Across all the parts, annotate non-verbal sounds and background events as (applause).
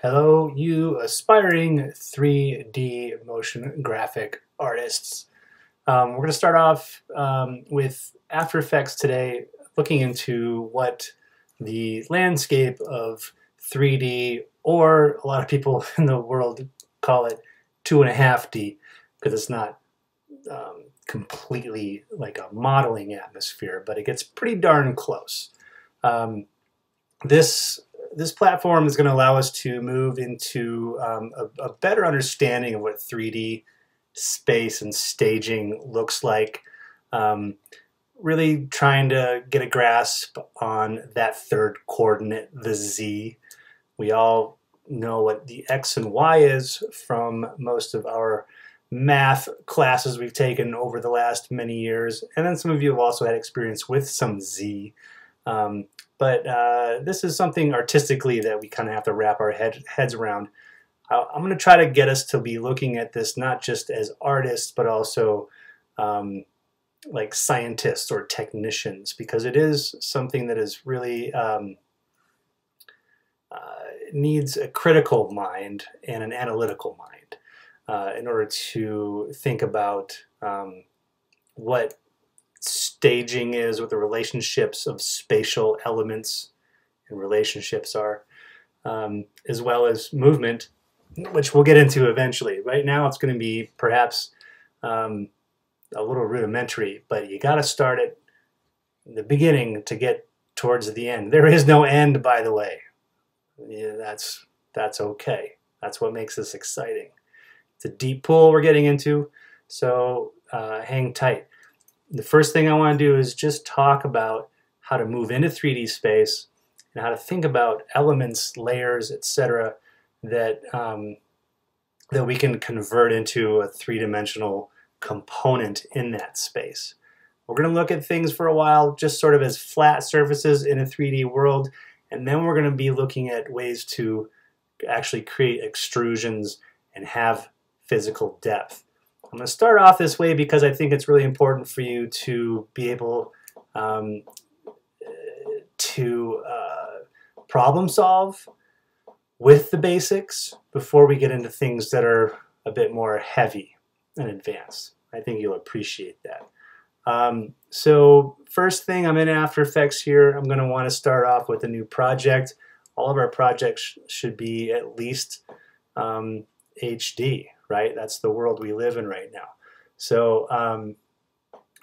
Hello, you aspiring 3D motion graphic artists. Um, we're going to start off um, with After Effects today, looking into what the landscape of 3D, or a lot of people (laughs) in the world call it two and a half D, because it's not um, completely like a modeling atmosphere, but it gets pretty darn close. Um, this this platform is going to allow us to move into um, a, a, better understanding of what 3D space and staging looks like. Um, really trying to get a grasp on that third coordinate, the Z. We all know what the X and Y is from most of our math classes we've taken over the last many years. And then some of you have also had experience with some Z. Um, but uh, this is something artistically that we kind of have to wrap our head, heads around. I'm going to try to get us to be looking at this not just as artists, but also um, like scientists or technicians, because it is something that is really um, uh, needs a critical mind and an analytical mind uh, in order to think about um, what staging is, what the relationships of spatial elements and relationships are, um, as well as movement, which we'll get into eventually. Right now, it's going to be perhaps um, a little rudimentary, but you got to start at the beginning to get towards the end. There is no end, by the way. Yeah, that's that's okay. That's what makes this exciting. It's a deep pool we're getting into, so uh, hang tight the first thing I want to do is just talk about how to move into 3D space and how to think about elements, layers, etc. that um, that we can convert into a three-dimensional component in that space. We're going to look at things for a while just sort of as flat surfaces in a 3D world, and then we're going to be looking at ways to actually create extrusions and have physical depth. I'm going to start off this way because I think it's really important for you to be able um, to uh, problem solve with the basics before we get into things that are a bit more heavy and advanced. I think you'll appreciate that. Um, so first thing, I'm in After Effects here. I'm going to want to start off with a new project. All of our projects sh should be at least um, HD, right? That's the world we live in right now. So um,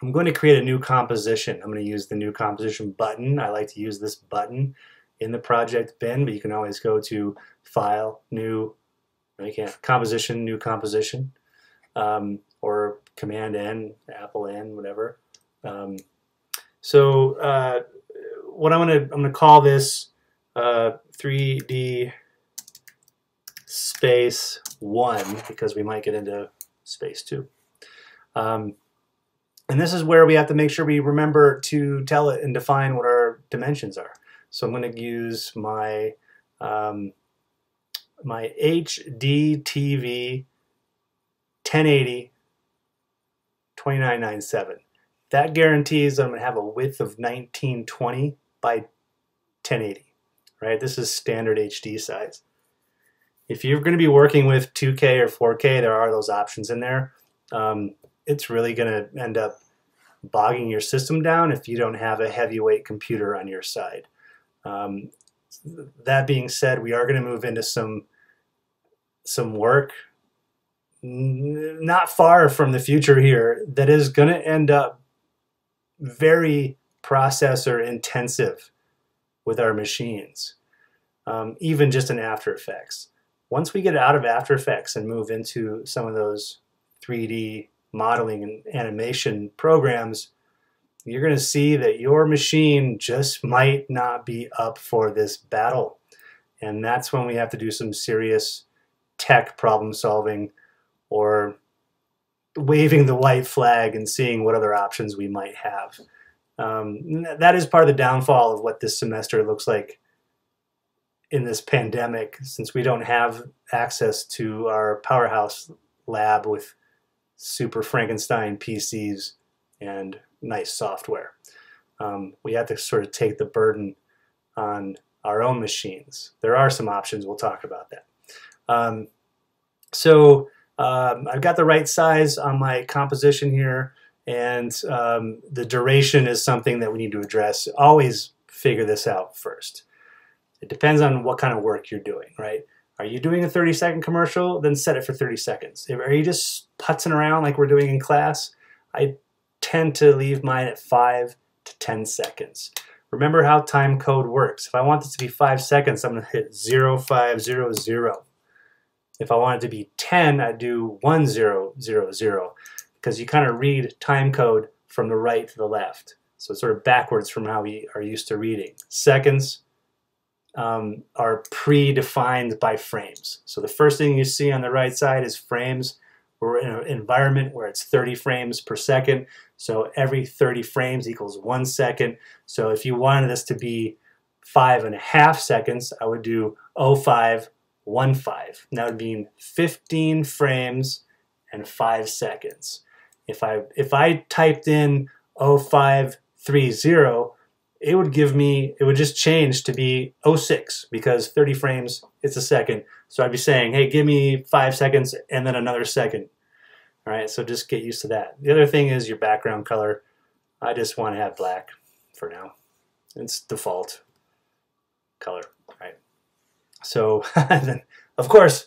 I'm going to create a new composition. I'm going to use the new composition button. I like to use this button in the project bin, but you can always go to File, New, you can't, Composition, New Composition, um, or Command N, Apple N, whatever. Um, so uh, what I'm going to I'm going to call this uh, 3D space one because we might get into space two. Um, and this is where we have to make sure we remember to tell it and define what our dimensions are. So I'm going to use my um, my HD TV 1080 2997. That guarantees I'm going to have a width of 1920 by 1080. Right? This is standard HD size if you're going to be working with 2K or 4K, there are those options in there. Um, it's really going to end up bogging your system down if you don't have a heavyweight computer on your side. Um, that being said, we are going to move into some some work not far from the future here that is going to end up very processor intensive with our machines, um, even just in After Effects once we get out of After Effects and move into some of those 3D modeling and animation programs, you're going to see that your machine just might not be up for this battle. And that's when we have to do some serious tech problem solving or waving the white flag and seeing what other options we might have. Um, that is part of the downfall of what this semester looks like in this pandemic, since we don't have access to our powerhouse lab with super Frankenstein PCs and nice software. Um, we have to sort of take the burden on our own machines. There are some options, we'll talk about that. Um, so um, I've got the right size on my composition here, and um, the duration is something that we need to address. Always figure this out first. It depends on what kind of work you're doing, right? Are you doing a 30 second commercial? Then set it for 30 seconds. Are you just putzing around like we're doing in class? I tend to leave mine at 5 to 10 seconds. Remember how time code works. If I want this to be 5 seconds, I'm going to hit 0500. If I want it to be 10, I do 1000 because you kind of read time code from the right to the left. So it's sort of backwards from how we are used to reading. Seconds um, are predefined by frames. So the first thing you see on the right side is frames. We're in an environment where it's 30 frames per second. So every 30 frames equals one second. So if you wanted this to be five and a half seconds, I would do 0515. And that would mean 15 frames and five seconds. If I, if I typed in 0530, it would give me, it would just change to be 06 because 30 frames, it's a second. So I'd be saying, hey, give me five seconds and then another second. All right, so just get used to that. The other thing is your background color. I just want to have black for now. It's default color, right? So then, (laughs) of course,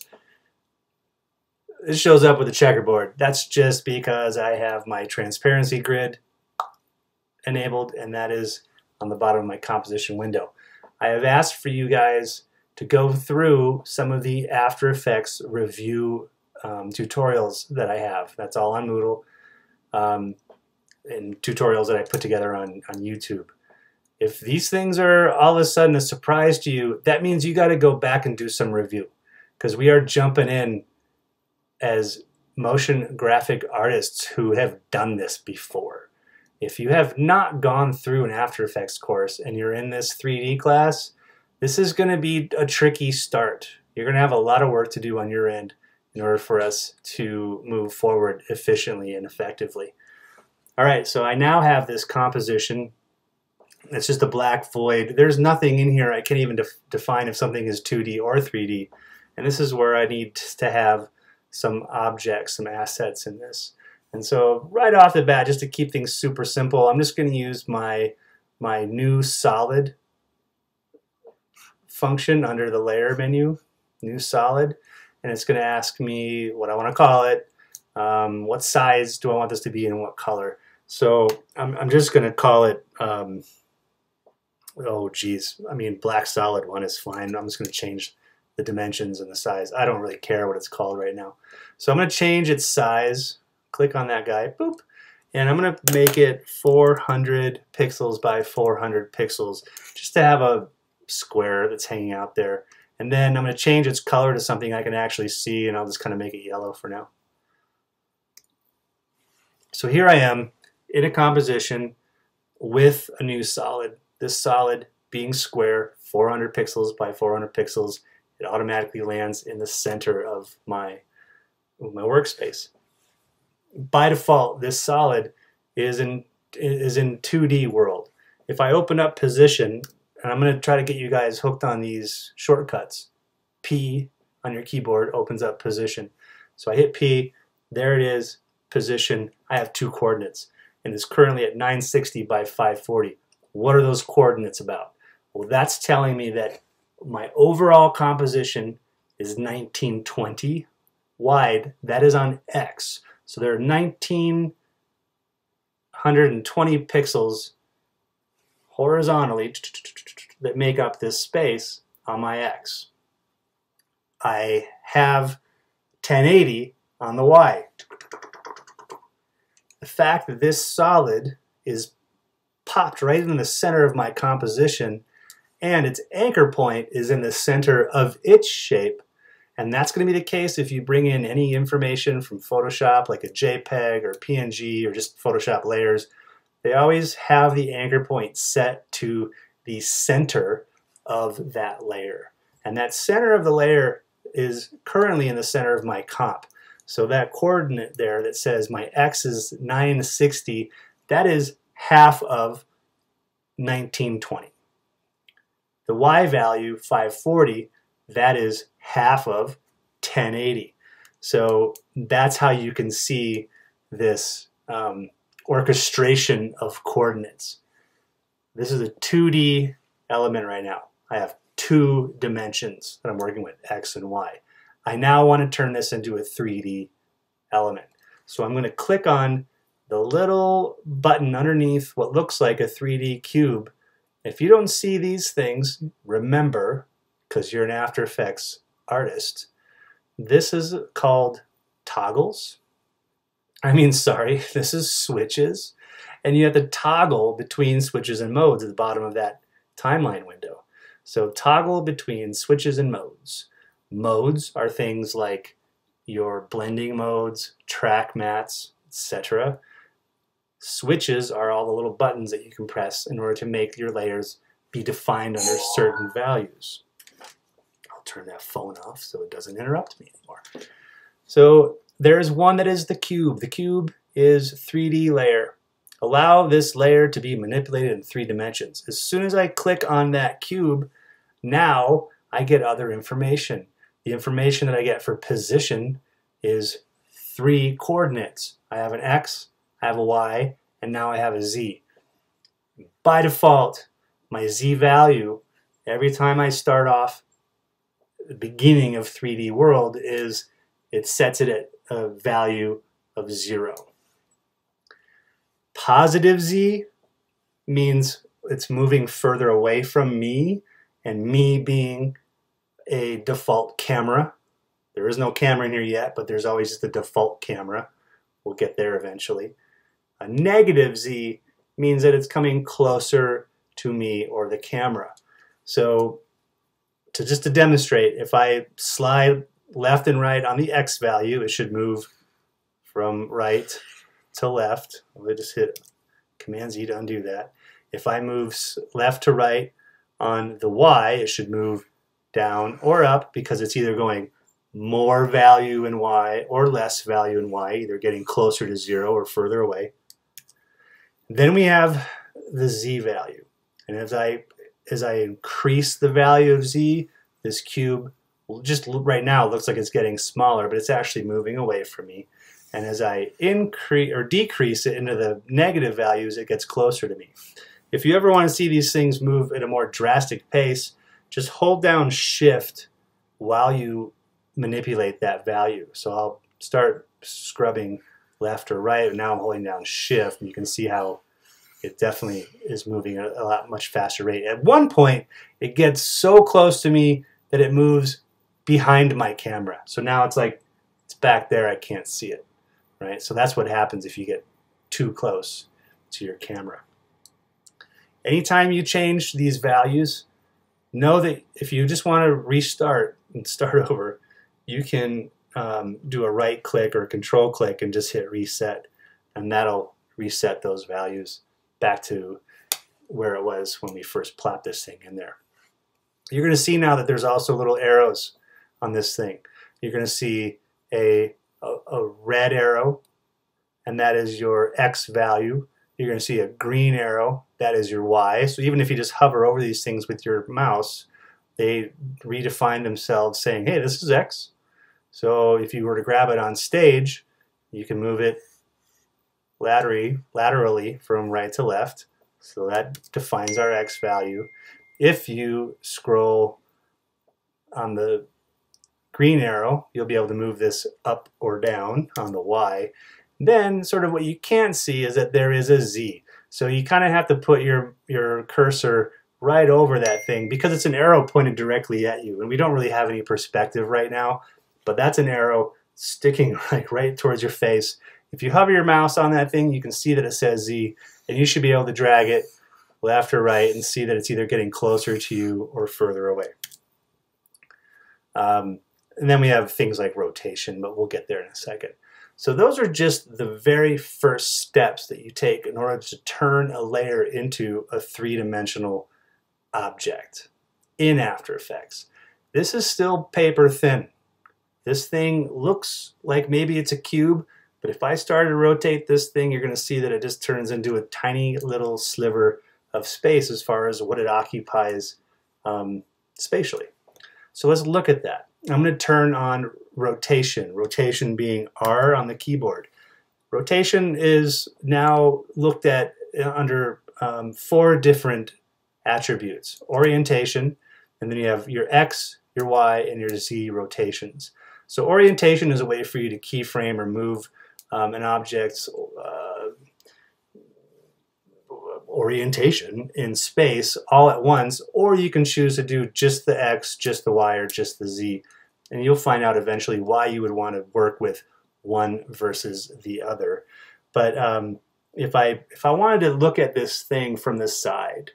this shows up with a checkerboard. That's just because I have my transparency grid enabled, and that is on the bottom of my composition window. I have asked for you guys to go through some of the After Effects review um, tutorials that I have. That's all on Moodle um, and tutorials that I put together on, on YouTube. If these things are all of a sudden a surprise to you, that means you got to go back and do some review because we are jumping in as motion graphic artists who have done this before. If you have not gone through an After Effects course and you're in this 3D class, this is going to be a tricky start. You're going to have a lot of work to do on your end in order for us to move forward efficiently and effectively. All right, so I now have this composition. It's just a black void. There's nothing in here. I can't even def define if something is 2D or 3D. And this is where I need to have some objects, some assets in this. And so right off the bat, just to keep things super simple, I'm just going to use my, my new solid function under the layer menu, new solid, and it's going to ask me what I want to call it, um, what size do I want this to be, and what color. So I'm, I'm just going to call it, um, oh geez, I mean black solid one is fine. I'm just going to change the dimensions and the size. I don't really care what it's called right now. So I'm going to change its size click on that guy, boop, and I'm going to make it 400 pixels by 400 pixels just to have a square that's hanging out there. And then I'm going to change its color to something I can actually see, and I'll just kind of make it yellow for now. So here I am in a composition with a new solid. This solid being square, 400 pixels by 400 pixels, it automatically lands in the center of my, my workspace by default, this solid is in is in 2D world. If I open up position, and I'm going to try to get you guys hooked on these shortcuts. P on your keyboard opens up position. So I hit P, there it is, position. I have two coordinates, and it's currently at 960 by 540. What are those coordinates about? Well, that's telling me that my overall composition is 1920 wide. That is on X. So there are 1920 pixels horizontally that make up this space on my X. I have 1080 on the Y. The fact that this solid is popped right in the center of my composition and its anchor point is in the center of its shape and that's going to be the case if you bring in any information from Photoshop, like a JPEG or PNG or just Photoshop layers. They always have the anchor point set to the center of that layer. And that center of the layer is currently in the center of my comp. So that coordinate there that says my x is 960, that is half of 1920. The y value, 540, that is half of 1080. So that's how you can see this um, orchestration of coordinates. This is a 2D element right now. I have two dimensions that I'm working with, x and y. I now want to turn this into a 3D element. So I'm going to click on the little button underneath what looks like a 3D cube. If you don't see these things, remember, because you're an After Effects artist, this is called toggles. I mean, (laughs) sorry, this is switches. And you have to toggle between switches and modes at the bottom of that timeline window. So toggle between switches and modes. Modes are things like your blending modes, track mattes, etc. Switches are all the little buttons that you can press in order to make your layers be defined under certain values. Turn that phone off so it doesn't interrupt me anymore. So there's one that is the cube. The cube is 3D layer. Allow this layer to be manipulated in three dimensions. As soon as I click on that cube, now I get other information. The information that I get for position is three coordinates. I have an X, I have a Y, and now I have a Z. By default, my Z value, every time I start off beginning of 3D world is it sets it at a value of zero. Positive Z means it's moving further away from me and me being a default camera. There is no camera in here yet, but there's always just the default camera. We'll get there eventually. A negative Z means that it's coming closer to me or the camera. So to just to demonstrate, if I slide left and right on the X value, it should move from right to left. I'll just hit Command Z to undo that. If I move left to right on the Y, it should move down or up because it's either going more value in Y or less value in Y, either getting closer to zero or further away. Then we have the Z value. And as I, as I increase the value of Z, this cube just right now looks like it's getting smaller, but it's actually moving away from me. And as I increase or decrease it into the negative values, it gets closer to me. If you ever want to see these things move at a more drastic pace, just hold down shift while you manipulate that value. So I'll start scrubbing left or right. Now I'm holding down shift and you can see how it definitely is moving at a lot much faster rate. At one point, it gets so close to me that it moves behind my camera. So now it's like, it's back there, I can't see it, right? So that's what happens if you get too close to your camera. Anytime you change these values, know that if you just want to restart and start (laughs) over, you can um, do a right click or a control click and just hit reset and that'll reset those values back to where it was when we first plopped this thing in there. You're going to see now that there's also little arrows on this thing. You're going to see a, a, a red arrow, and that is your X value. You're going to see a green arrow, that is your Y. So even if you just hover over these things with your mouse, they redefine themselves saying, hey, this is X. So if you were to grab it on stage, you can move it laterally, laterally from right to left. So that defines our X value. If you scroll on the green arrow, you'll be able to move this up or down on the Y. Then sort of what you can see is that there is a Z. So you kind of have to put your, your cursor right over that thing because it's an arrow pointed directly at you. And we don't really have any perspective right now, but that's an arrow sticking (laughs) like right towards your face. If you hover your mouse on that thing, you can see that it says Z, and you should be able to drag it left or right and see that it's either getting closer to you or further away. Um, and then we have things like rotation, but we'll get there in a second. So those are just the very first steps that you take in order to turn a layer into a three-dimensional object in After Effects. This is still paper thin. This thing looks like maybe it's a cube, but if I started to rotate this thing, you're going to see that it just turns into a tiny little sliver of space as far as what it occupies um, spatially. So let's look at that. I'm going to turn on rotation, rotation being R on the keyboard. Rotation is now looked at uh, under um, four different attributes. Orientation, and then you have your X, your Y, and your Z rotations. So orientation is a way for you to keyframe or move um, an object's uh, orientation in space all at once, or you can choose to do just the X, just the Y, or just the Z. And you'll find out eventually why you would want to work with one versus the other. But um, if I if I wanted to look at this thing from the side,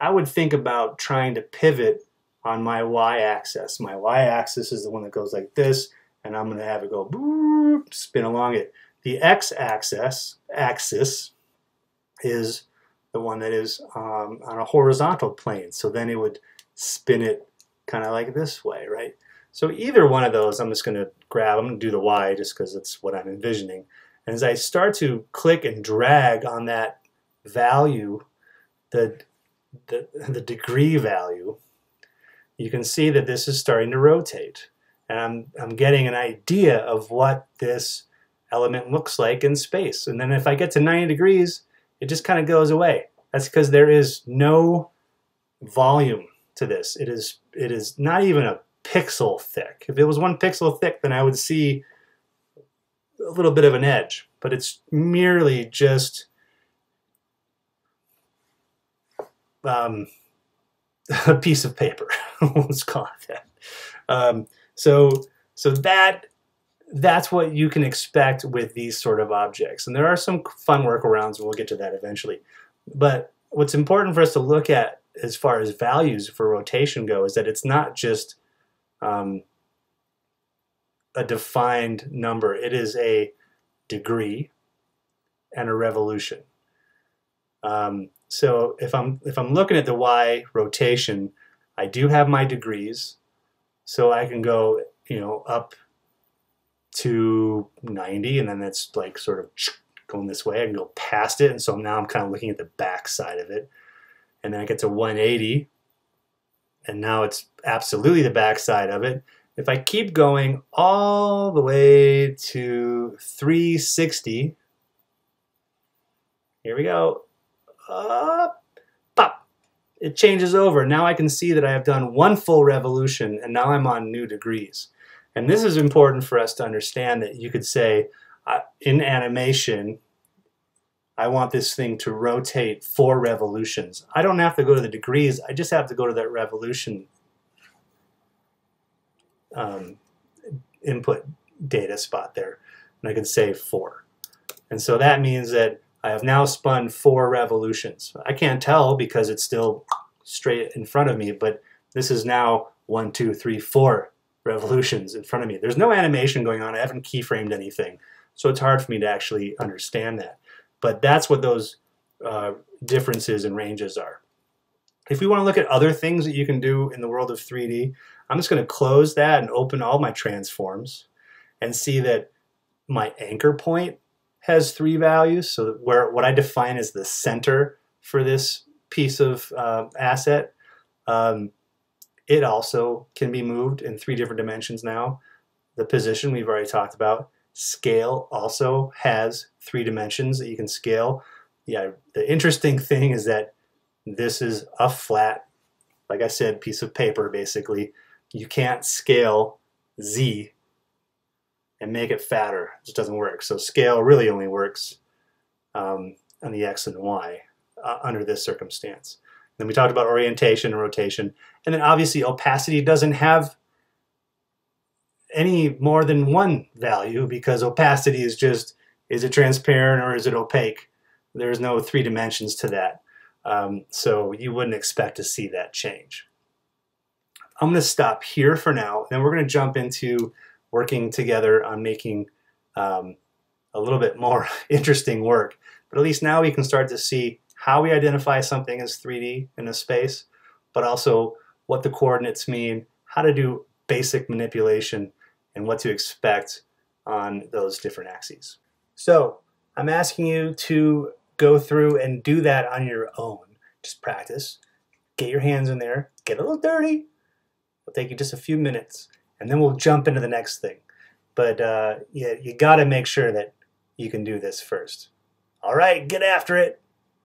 I would think about trying to pivot on my y-axis. My y-axis is the one that goes like this, and I'm going to have it go boop, spin along it. The x-axis axis is the one that is um, on a horizontal plane. So then it would spin it kind of like this way, right? So either one of those, I'm just going to grab. I'm going to do the Y just because it's what I'm envisioning. And as I start to click and drag on that value, the, the, the degree value, you can see that this is starting to rotate. And I'm, I'm getting an idea of what this element looks like in space. And then if I get to 90 degrees, it just kind of goes away. That's because there is no volume to this. It is, it is not even a pixel thick. If it was one pixel thick, then I would see a little bit of an edge, but it's merely just um, (laughs) a piece of paper. (laughs) Let's call it that. Um, so, so that that's what you can expect with these sort of objects. And there are some fun workarounds, and we'll get to that eventually. But what's important for us to look at as far as values for rotation go is that it's not just um, a defined number. It is a degree and a revolution. Um, so if I'm if I'm looking at the y rotation, I do have my degrees, so I can go you know up to 90, and then it's like sort of going this way. I can go past it, and so now I'm kind of looking at the back side of it, and then I get to 180, and now it's absolutely the back side of it. If I keep going all the way to 360, here we go, up, it changes over. Now I can see that I have done one full revolution and now I'm on new degrees. And this is important for us to understand that you could say uh, in animation, I want this thing to rotate four revolutions. I don't have to go to the degrees, I just have to go to that revolution um, input data spot there. And I can say four. And so that means that I have now spun four revolutions. I can't tell because it's still straight in front of me, but this is now one, two, three, four revolutions in front of me. There's no animation going on. I haven't keyframed anything. So it's hard for me to actually understand that. But that's what those uh, differences and ranges are. If we want to look at other things that you can do in the world of 3D, I'm just going to close that and open all my transforms and see that my anchor point has three values. So where what I define as the center for this piece of uh, asset, um, it also can be moved in three different dimensions now. The position we've already talked about. Scale also has three dimensions that you can scale. Yeah, the interesting thing is that this is a flat, like I said, piece of paper basically. You can't scale Z and make it fatter. It just doesn't work. So scale really only works um, on the X and Y uh, under this circumstance. Then we talked about orientation and rotation. And then obviously opacity doesn't have any more than one value because opacity is just, is it transparent or is it opaque? There's no three dimensions to that. Um, so you wouldn't expect to see that change. I'm going to stop here for now. Then we're going to jump into working together on making um, a little bit more (laughs) interesting work. But at least now we can start to see how we identify something as 3D in a space, but also what the coordinates mean, how to do basic manipulation, and what to expect on those different axes. So I'm asking you to go through and do that on your own. Just practice. get your hands in there, get a little dirty. It'll take you just a few minutes, and then we'll jump into the next thing. But uh, you, you got to make sure that you can do this first. All right, get after it.